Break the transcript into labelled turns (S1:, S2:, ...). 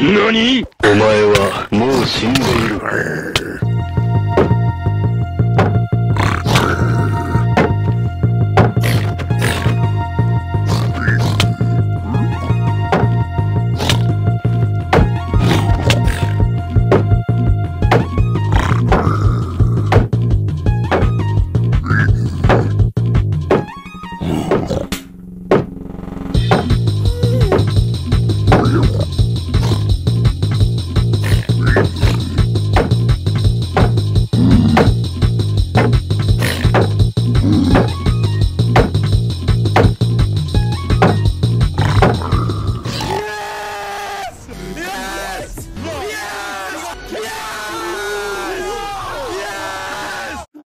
S1: 何？お前はもう死んでいる。